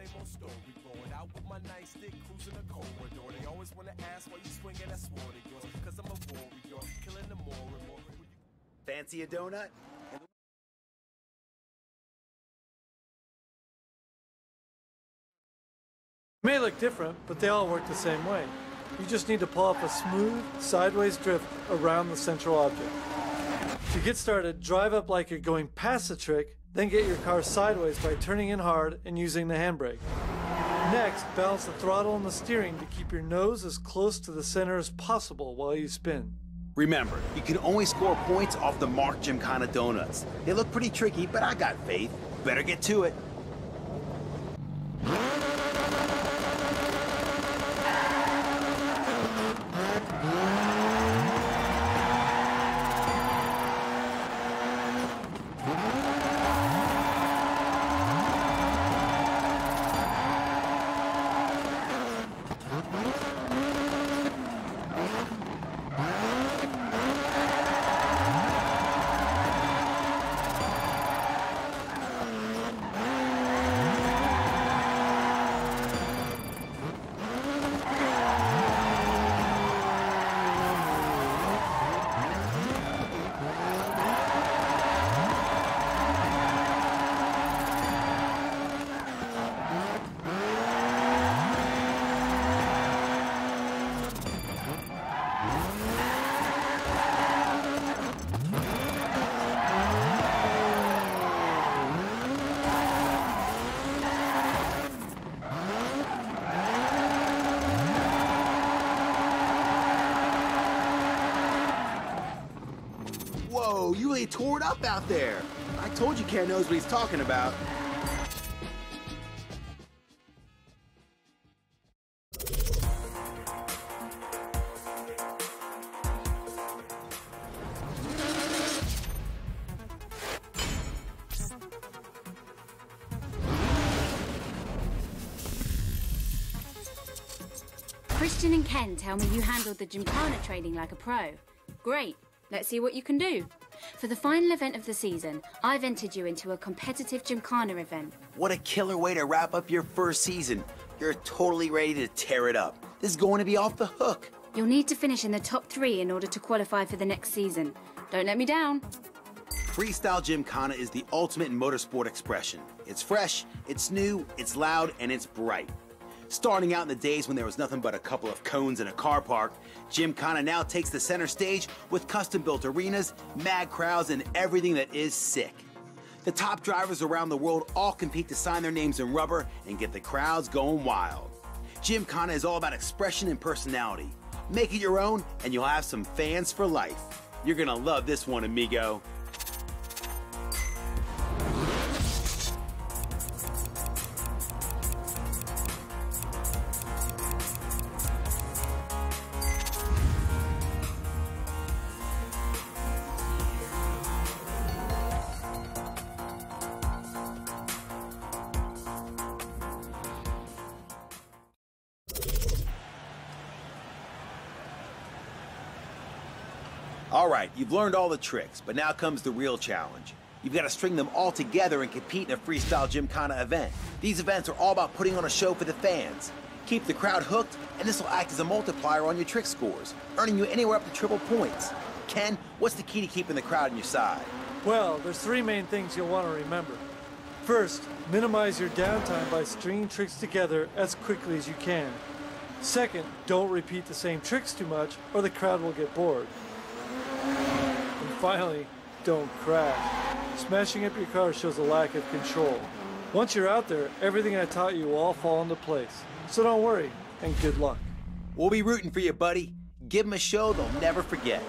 same old story. Going out with my nightstick, cruising a corridor. They always wanna ask why you swinging that sword of yours. Cause I'm a warrior, killing them more and more. Fancy a donut? may look different, but they all work the same way. You just need to pull off a smooth, sideways drift around the central object. To get started, drive up like you're going past the trick, then get your car sideways by turning in hard and using the handbrake. Next, balance the throttle and the steering to keep your nose as close to the center as possible while you spin. Remember, you can only score points off the Mark Gymkhana donuts. They look pretty tricky, but I got faith. Better get to it. You really tore it up out there. I told you Ken knows what he's talking about. Christian and Ken tell me you handled the Gymkhana training like a pro. Great. Let's see what you can do. For the final event of the season, I've entered you into a competitive Gymkhana event. What a killer way to wrap up your first season. You're totally ready to tear it up. This is going to be off the hook. You'll need to finish in the top three in order to qualify for the next season. Don't let me down. Freestyle Gymkhana is the ultimate motorsport expression. It's fresh, it's new, it's loud, and it's bright. Starting out in the days when there was nothing but a couple of cones and a car park, Gymkhana now takes the center stage with custom-built arenas, mad crowds, and everything that is sick. The top drivers around the world all compete to sign their names in rubber and get the crowds going wild. Gymkhana is all about expression and personality. Make it your own, and you'll have some fans for life. You're gonna love this one, amigo. All right, you've learned all the tricks, but now comes the real challenge. You've got to string them all together and compete in a freestyle Gymkhana event. These events are all about putting on a show for the fans. Keep the crowd hooked, and this will act as a multiplier on your trick scores, earning you anywhere up to triple points. Ken, what's the key to keeping the crowd on your side? Well, there's three main things you'll want to remember. First, minimize your downtime by stringing tricks together as quickly as you can. Second, don't repeat the same tricks too much or the crowd will get bored. And finally, don't crash. Smashing up your car shows a lack of control. Once you're out there, everything I taught you will all fall into place. So don't worry, and good luck. We'll be rooting for you, buddy. Give them a show they'll never forget.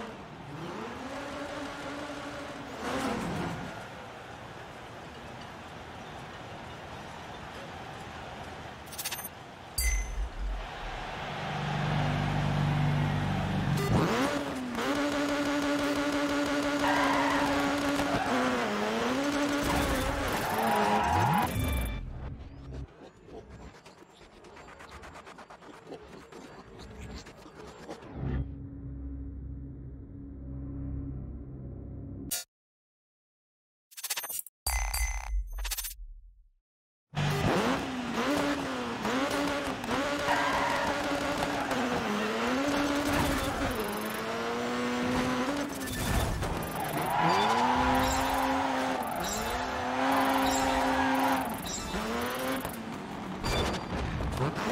What?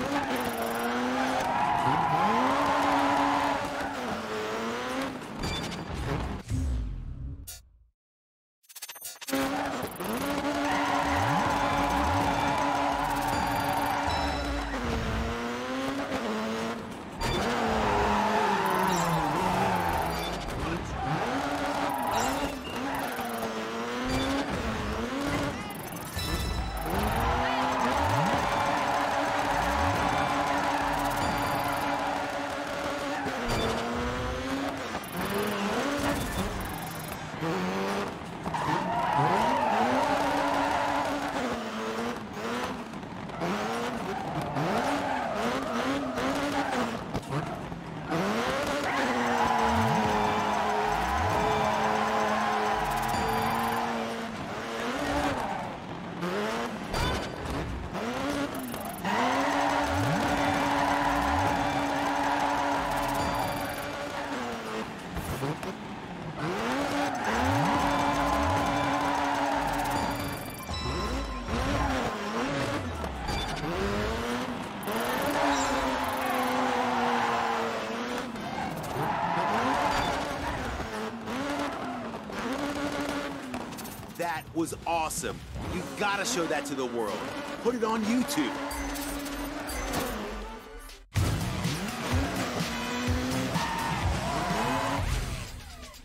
Was awesome. You gotta show that to the world. Put it on YouTube.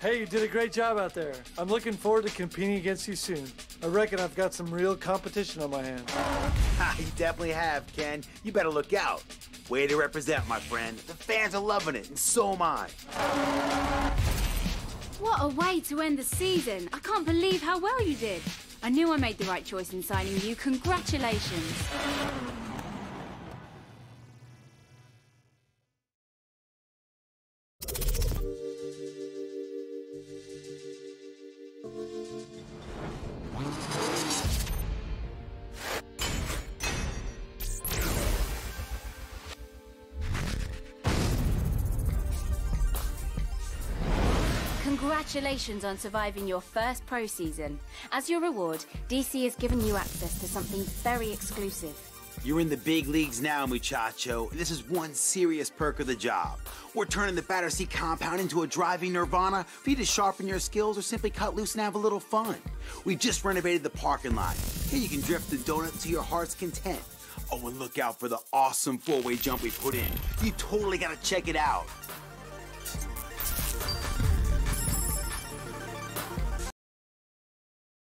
Hey, you did a great job out there. I'm looking forward to competing against you soon. I reckon I've got some real competition on my hands. Ha, ah, you definitely have, Ken. You better look out. Way to represent, my friend. The fans are loving it, and so am I. A way to end the season. I can't believe how well you did. I knew I made the right choice in signing you. Congratulations. Congratulations on surviving your first pro season. As your reward, DC has given you access to something very exclusive. You're in the big leagues now, muchacho, this is one serious perk of the job. We're turning the Battersea compound into a driving nirvana for you to sharpen your skills or simply cut loose and have a little fun. We just renovated the parking lot. Here you can drift the donut to your heart's content. Oh, and look out for the awesome four-way jump we put in. You totally gotta check it out.